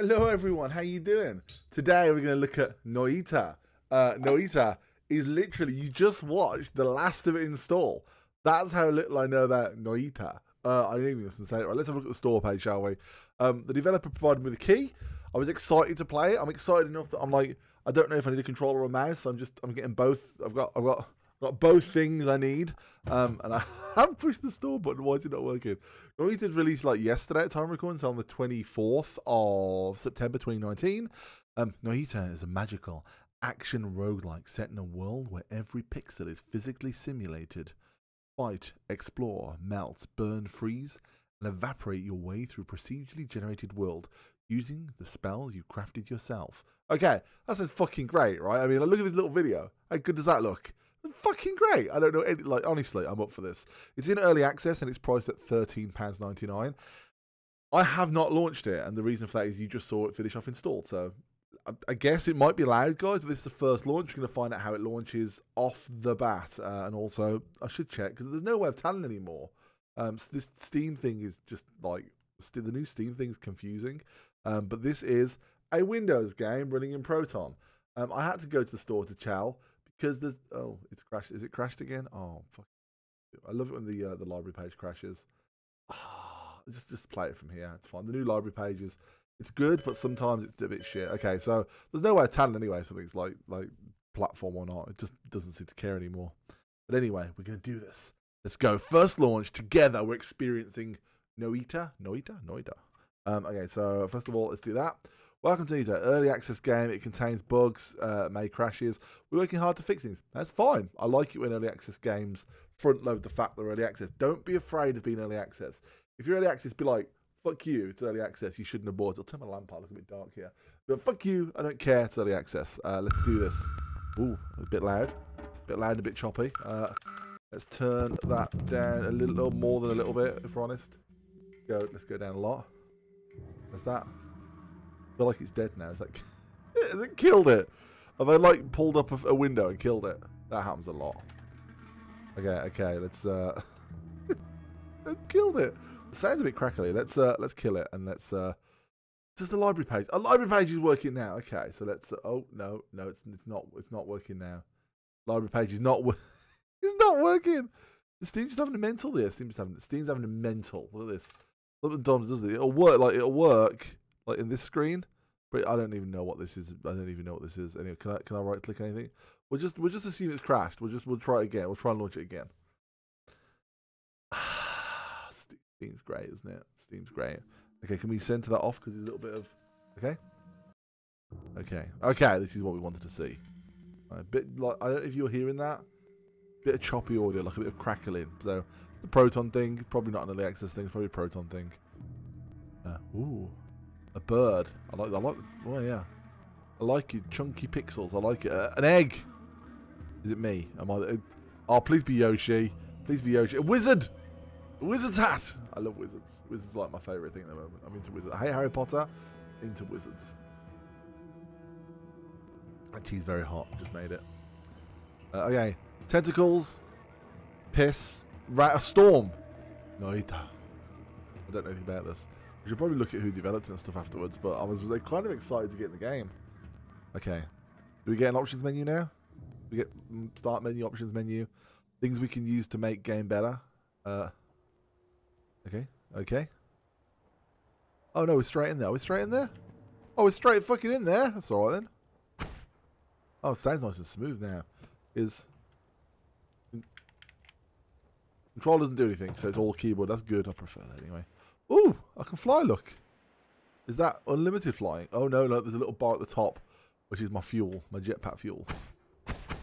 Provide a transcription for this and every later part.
Hello everyone, how you doing? Today we're going to look at Noita. Uh, Noita is literally, you just watched the last of it install. That's how little I know about Noita. Uh, I didn't even say it right. Let's have a look at the store page, shall we? Um, the developer provided me the key. I was excited to play it. I'm excited enough that I'm like, I don't know if I need a controller or a mouse. I'm just, I'm getting both. I've got, I've got got both things I need. Um, and I haven't pushed the store button. Why is it not working? Noita's released like yesterday at time recording, so on the 24th of September 2019. Um, Noita is a magical action roguelike set in a world where every pixel is physically simulated. Fight, explore, melt, burn, freeze, and evaporate your way through procedurally generated world using the spells you crafted yourself. Okay, that sounds fucking great, right? I mean, look at this little video. How good does that look? Fucking great. I don't know. Any, like, honestly, I'm up for this. It's in early access and it's priced at £13.99. I have not launched it, and the reason for that is you just saw it finish off installed. So I, I guess it might be loud, guys, but this is the first launch. We're going to find out how it launches off the bat. Uh, and also, I should check because there's no way of telling anymore. Um, so this Steam thing is just like the new Steam thing is confusing. Um, but this is a Windows game running in Proton. Um, I had to go to the store to chow because there's oh it's crashed. Is it crashed again? Oh fuck! I love it when the uh, the library page crashes. Oh, just just play it from here. It's fine. The new library page is it's good, but sometimes it's a bit shit. Okay, so there's no way of telling anyway. Something's like like platform or not. It just doesn't seem to care anymore. But anyway, we're gonna do this. Let's go. First launch together. We're experiencing Noita, Noita, Noita. Um, okay, so first of all, let's do that. Welcome to Noita, early access game. It contains bugs, uh, may crashes. We're working hard to fix things. That's fine. I like it when early access games front load the fact they're early access. Don't be afraid of being early access. If you're early access, be like, fuck you, it's early access. You shouldn't have bought it. I'll turn my lamp on, look a bit dark here. But fuck you, I don't care, it's early access. Uh, let's do this. Ooh, a bit loud. A bit loud, a bit choppy. Uh, let's turn that down a little more than a little bit, if we're honest. Go, let's go down a lot. That's that feel like it's dead now. It's like, has it killed it? Have I like pulled up a, a, window and killed it? That happens a lot. Okay, okay, let's uh, killed it. it. Sounds a bit crackly. Let's uh, let's kill it and let's uh, does the library page? A library page is working now. Okay, so let's. Uh, oh no, no, it's it's not. It's not working now. Library page is not. it's not working. Steam's just having a mental there. Steam's having. Steam's having a mental. Look at this. Look at Dom's does it. It'll work. Like it'll work like in this screen. But I don't even know what this is. I don't even know what this is. Anyway, can I can I right click anything? We'll just we'll just assume it's crashed. We'll just we'll try it again. We'll try and launch it again. Steam's great, isn't it? Steam's great. Okay, can we center that off because there's a little bit of okay. Okay, okay. This is what we wanted to see. A bit like I don't know if you're hearing that. Bit of choppy audio, like a bit of crackling. So the proton thing is probably not an early access thing. It's probably a proton thing. Uh, ooh. A bird. I like. I like. Oh yeah. I like it. Chunky pixels. I like it. Uh, an egg. Is it me? Am I? Uh, oh, please be Yoshi. Please be Yoshi. A wizard. A wizard's hat. I love wizards. Wizards like my favourite thing at the moment. I'm into wizards. Hey, Harry Potter. Into wizards. That tea's very hot. Just made it. Uh, okay. Tentacles. Piss. Rat. A storm. Noita. I don't know anything about this. We should probably look at who developed and stuff afterwards, but I was like, kind of excited to get in the game. Okay. Do we get an options menu now? We get mm, start menu, options menu. Things we can use to make game better. Uh, okay, okay. Oh no, we're straight in there. We're we straight in there? Oh, we're straight fucking in there. That's alright then. Oh, it sounds nice and smooth now. Is control doesn't do anything, so it's all keyboard. That's good. I prefer that anyway. Ooh, I can fly, look. Is that unlimited flying? Oh, no, no, there's a little bar at the top, which is my fuel, my jetpack fuel.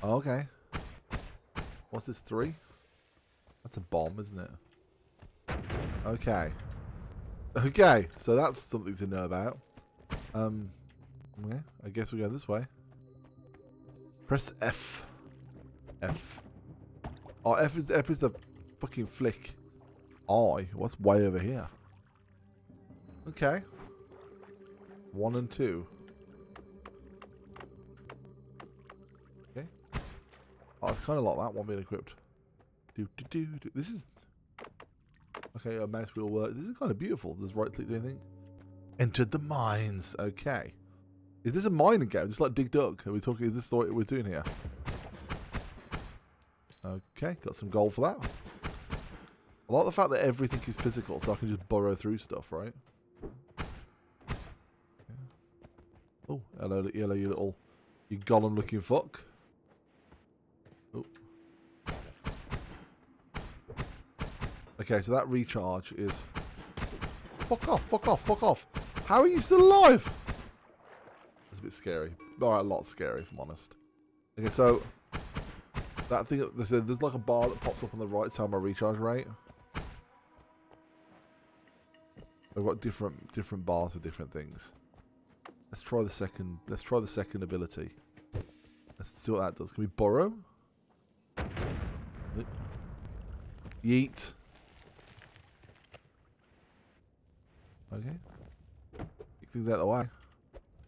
Oh, okay. What's this, three? That's a bomb, isn't it? Okay. Okay, so that's something to know about. Um, yeah, I guess we go this way. Press F. F. Oh, F is, F is the fucking flick. I. What's way over here? Okay. One and two. Okay. Oh, it's kind of like that one being equipped. Do, do, do, do. This is... Okay, a mouse wheel works. This is kind of beautiful. Does right click do anything? Entered the mines. Okay. Is this a mining game? Just like Dig Dug? Are we talking? Is this the what we're doing here? Okay, got some gold for that. I like the fact that everything is physical, so I can just burrow through stuff, right? Oh, hello, hello, you little, you golem-looking fuck. Oh. Okay, so that recharge is... Fuck off, fuck off, fuck off. How are you still alive? That's a bit scary. Alright, a lot scary, if I'm honest. Okay, so... That thing, there's, there's like a bar that pops up on the right side of my recharge rate. I've got different different bars for different things. Let's try the second. Let's try the second ability. Let's see what that does. Can we borrow? Yeet. Okay. Out of the way.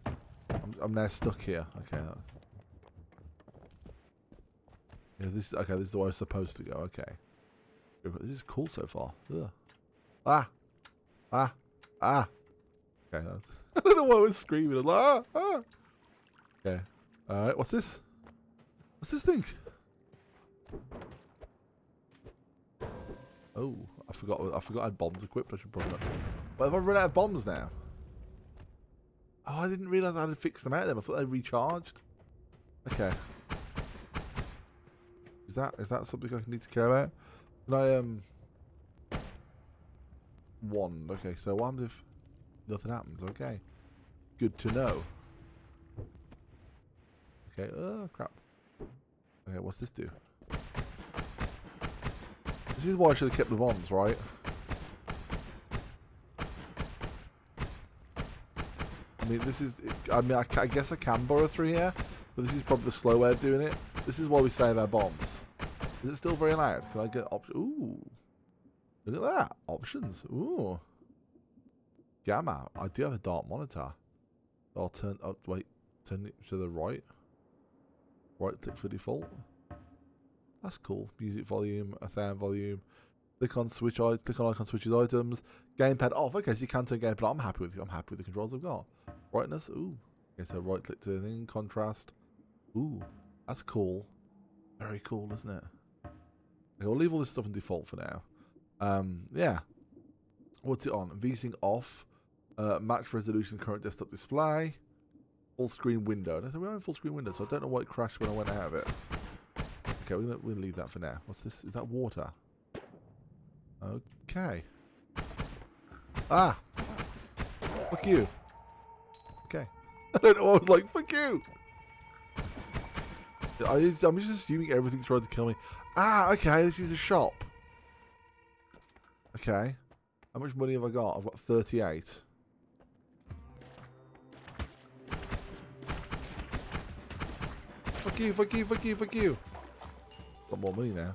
I'm, I'm now stuck here. Okay. Yeah, this okay. This is the way I'm supposed to go. Okay. This is cool so far. Ugh. Ah. Ah. Ah. Okay. I don't know why I was screaming. Like, ah. Ah. Okay. Alright. What's this? What's this thing? Oh, I forgot. I forgot I had bombs equipped. I should probably. Not. But have I run out of bombs now? Oh, I didn't realise I had to fix them out. Them. I thought they recharged. Okay. Is that is that something I need to care about? Can I um wand? Okay, so what happens if nothing happens? Okay, good to know. Okay, oh crap. Okay, what's this do? This is why I should have kept the bombs, right? I mean, this is. I mean, I, I guess I can borrow through here, but this is probably the slow way of doing it. This is why we save our bombs. Is it still very loud? Can I get options? Ooh. Look at that. Options. Ooh. Gamma. I do have a dark monitor. I'll turn up. Wait. Turn it to the right. Right click for default. That's cool. Music volume, a sound volume. Click on switch. Click on icon switches items. Gamepad off. Okay, so you can turn gamepad. I'm happy with. I'm happy with the controls I've got. Brightness. Ooh. Okay, so right click to the thing. Contrast. Ooh, that's cool. Very cool, isn't it? Okay, we'll leave all this stuff in default for now. Um, yeah. What's it on? VSync off. Uh, max resolution current desktop display. Full screen window. So we're on full screen window, so I don't know why it crashed when I went out of it. Okay, we're gonna, we're gonna leave that for now. What's this? Is that water? Okay. Ah! Fuck you. Okay. I don't know. I was like, fuck you. I, I'm just assuming everything's trying to kill me. Ah, okay, this is a shop. Okay. How much money have I got? I've got 38. Fuck you, fuck you, fuck you, fuck you. Got more money now.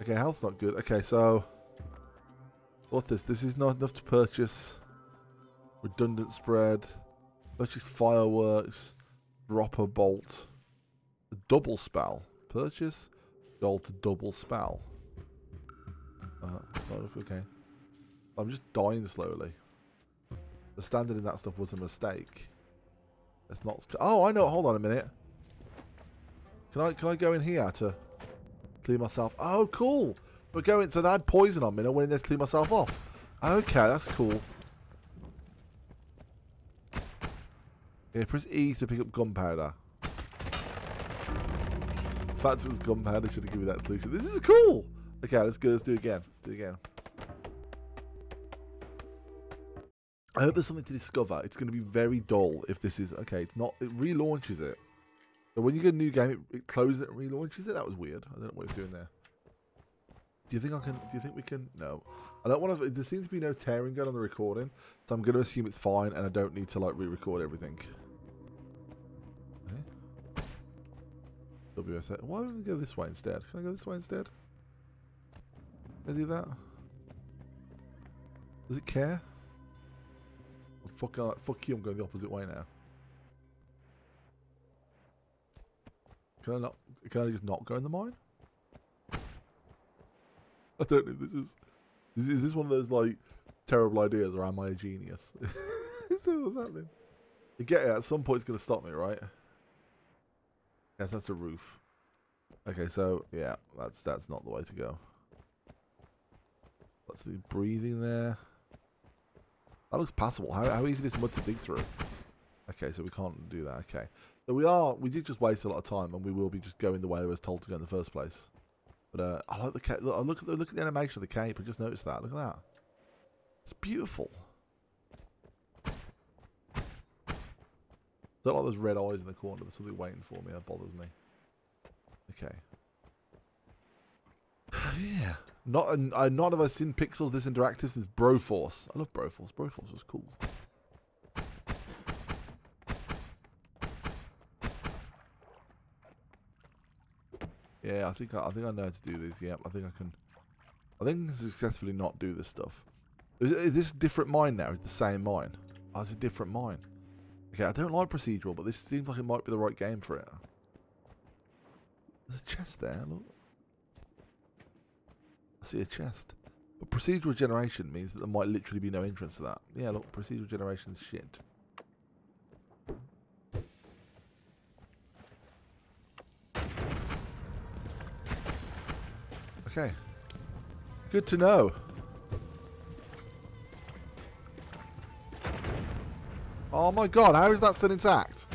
Okay, health's not good. Okay, so... What's this? This is not enough to purchase. Redundant spread. Purchase fireworks. Drop a bolt. Double spell. Purchase gold to double spell. Uh, okay. I'm just dying slowly. The standard in that stuff was a mistake. It's not. Oh, I know. Hold on a minute. Can I can I go in here to clean myself? Oh, cool. But going so had poison on me. I went in there to clean myself off. Okay, that's cool. Yeah, press E to pick up gunpowder fact it was gunpowder should have given me that solution. This is cool! Okay, let's go. Let's do it again. Let's do it again. I hope there's something to discover. It's going to be very dull if this is... Okay, it's not... It relaunches it. So when you get a new game, it, it closes it and relaunches it? That was weird. I don't know what it's doing there. Do you think I can... Do you think we can... No. I don't want to... There seems to be no tearing going on the recording. So I'm going to assume it's fine and I don't need to, like, re-record everything. WSA. Why don't we go this way instead? Can I go this way instead? Can I do that? Does it care? Oh, fuck, uh, fuck you, I'm going the opposite way now. Can I not? Can I just not go in the mine? I don't know. If this is, is. Is this one of those like terrible ideas, or am I a genius? is? What's happening? You get it. At some point, it's going to stop me, right? Yes, that's a roof. Okay, so yeah, that's that's not the way to go. Let's the breathing there. That looks passable. How, how easy is mud to dig through? Okay, so we can't do that. Okay. We are, we did just waste a lot of time and we will be just going the way we was told to go in the first place. But uh, I like the cape. Look, look, at the, look at the animation of the cape. I just noticed that. Look at that. It's beautiful. Don't like those red eyes in the corner. There's something waiting for me. That bothers me. Okay. yeah. Not uh, not have I seen pixels this interactive since Broforce. I love Broforce. Broforce was cool. Yeah, I think I, I think I know how to do this. Yep, I think I can. I think I can successfully not do this stuff. Is, is this a different mine now? Is the same mine? Oh, it's a different mine. Okay, I don't like procedural, but this seems like it might be the right game for it. There's a chest there, look. I see a chest. But procedural generation means that there might literally be no entrance to that. Yeah, look, procedural generation's shit. Okay. Good to know. Oh my god, how is that still intact?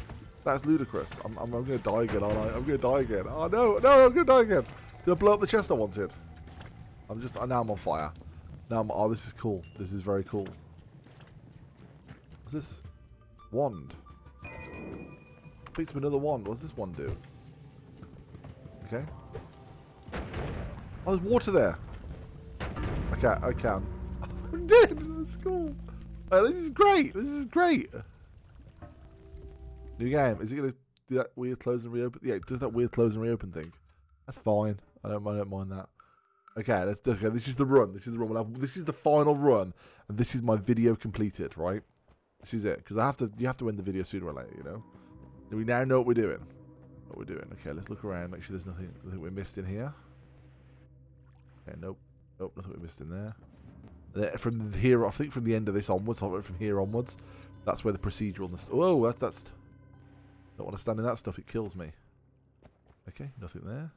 That's ludicrous. I'm, I'm, I'm going to die again, aren't I? I'm going to die again. Oh no, no, I'm going to die again. Did I blow up the chest I wanted? I'm just, now I'm on fire. Now I'm, oh, this is cool. This is very cool. What's this? Wand. Picked up another wand. What does this one do? Okay. Oh, there's water there. Okay, I can. I'm dead. That's cool. Oh, uh, this is great. This is great. New game. Is it going to do that weird close and reopen? Yeah, it does that weird close and reopen thing. That's fine. I don't, I don't mind that. Okay, let's okay. This is the run. This is the run. We'll have, this is the final run, and this is my video completed. Right? This is it. Because I have to. You have to end the video sooner or later. You know. And we now know what we're doing. What we're doing. Okay, let's look around. Make sure there's nothing. Nothing we missed in here. Okay. Nope. Nope. Nothing we missed in there from here, I think from the end of this onwards, from here onwards, that's where the proceduralness. Oh, that's, that's don't want to stand in that stuff. It kills me. Okay, nothing there.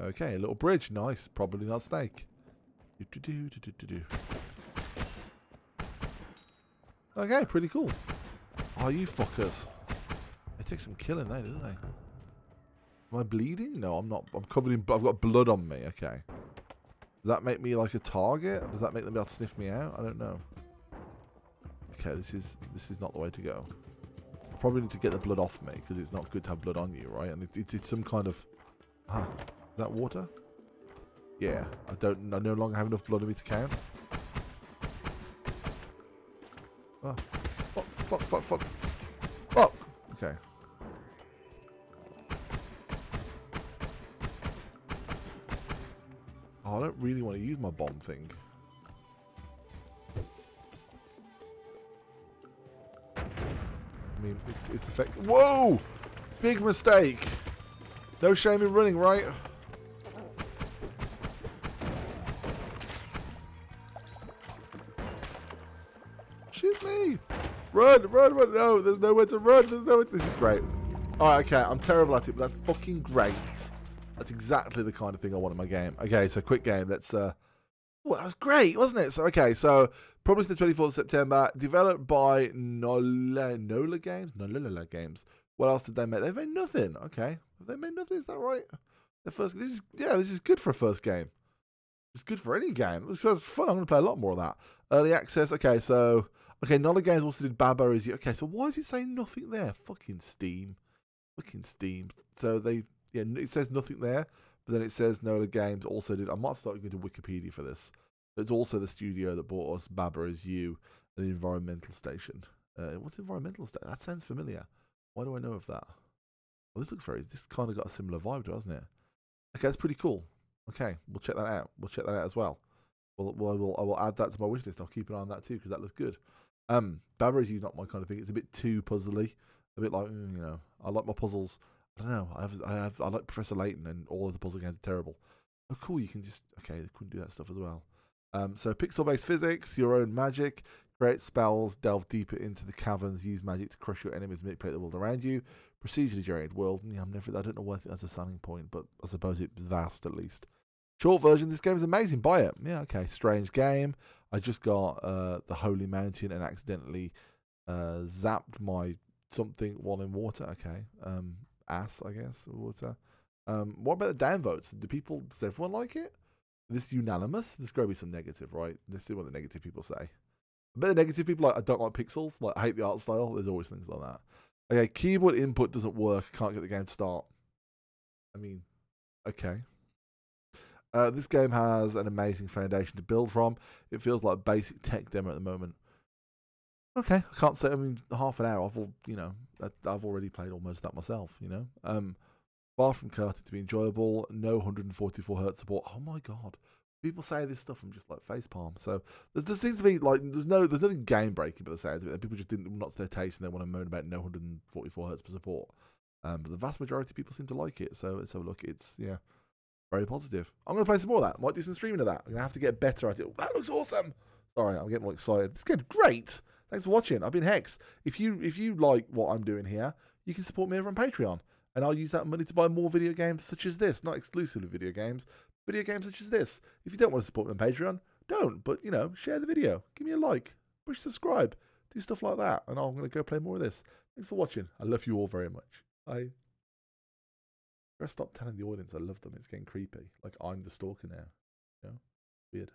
Okay, a little bridge. Nice. Probably not snake. Do, do, do, okay, pretty cool. Oh, you fuckers. They take some killing there, don't they? Am I bleeding? No, I'm not. I'm covered in... I've got blood on me. Okay. Does that make me like a target? Does that make them be able to sniff me out? I don't know. Okay, this is this is not the way to go. I probably need to get the blood off me because it's not good to have blood on you, right? And it's, it's, it's some kind of... Is that water? Yeah, I don't. I no longer have enough blood on me to count. Oh, fuck, fuck, fuck, fuck. Fuck! Okay. Don't really want to use my bomb thing. I mean, it, it's effective. Whoa! Big mistake. No shame in running, right? Shoot me! Run, run, run! No, there's nowhere to run. There's nowhere. To... This is great. All right, okay. I'm terrible at it, but that's fucking great. That's exactly the kind of thing I want in my game. Okay, so quick game. Let's. Uh, well, that was great, wasn't it? So okay, so published the 24th of September, developed by Nolla Nolla Games, Nolla Games. What else did they make? They've made nothing. Okay, have they made nothing? Is that right? The first. This is yeah. This is good for a first game. It's good for any game. It's fun. I'm going to play a lot more of that. Early access. Okay, so okay. Nolla Games also did Baba Is. Okay, so why is it saying nothing there? Fucking Steam. Fucking Steam. So they yeah, it says nothing there, but then it says Nolla Games also did. I might have started going to Wikipedia for this. It's also the studio that bought us Baba Is You, an environmental station. Uh, what's environmental station? That sounds familiar. Why do I know of that? Well, this looks very. This kind of got a similar vibe to, it, hasn't it? Okay, that's pretty cool. Okay, we'll check that out. We'll check that out as well. We'll, we'll, we'll I will add that to my wish list. I'll keep an eye on that too because that looks good. Um, Baba Is You not my kind of thing. It's a bit too puzzly. A bit like mm, you know, I like my puzzles I don't know. I have, I have, I like Professor Layton, and all of the puzzle games are terrible. Oh, cool! You can just okay. They couldn't do that stuff as well. Um, so pixel-based physics, your own magic, Create spells, delve deeper into the caverns, use magic to crush your enemies, manipulate the world around you. Procedurally generated world. Yeah, I'm never. I don't know what that's a selling point, but I suppose it's vast at least. Short version. This game is amazing. Buy it. Yeah, okay. Strange game. I just got uh, the Holy Mountain and accidentally uh, zapped my something while in water. Okay. Um, ass, I guess, water. Um, what about the downvotes? Do people? Does everyone like it? This unanimous? There's got to be some negative, right? This is what the negative people say. But the negative people like I don't like pixels, like I hate the art style. There's always things like that. Okay, keyboard input doesn't work. Can't get the game to start. I mean, okay. Uh, this game has an amazing foundation to build from. It feels like basic tech demo at the moment. Okay, I can't say. I mean, half an hour. I've you know I've already played almost that myself. You know, um, far from chaotic to be enjoyable. No 144 hertz support. Oh my god, people say this stuff, I'm just like face palm. So there's, there seems to be like there's no there's nothing game breaking about the sounds of it. People just didn't not to their taste and they want to moan about no 144 hertz per support. Um, but the vast majority of people seem to like it. So let's have a look. It's yeah, very positive. I'm gonna play some more of that. Might do some streaming of that. I'm gonna have to get better at it. That looks awesome. Sorry, I'm getting all excited. This game's great. Thanks for watching. I've been Hex. If you if you like what I'm doing here, you can support me over on Patreon and I'll use that money to buy more video games such as this, not exclusively video games, video games such as this. If you don't want to support me on Patreon, don't. But, you know, share the video. Give me a like. Push subscribe. Do stuff like that. And I'm going to go play more of this. Thanks for watching. I love you all very much. Bye. I stop telling the audience I love them. It's getting creepy. Like I'm the stalker now. You know? Weird.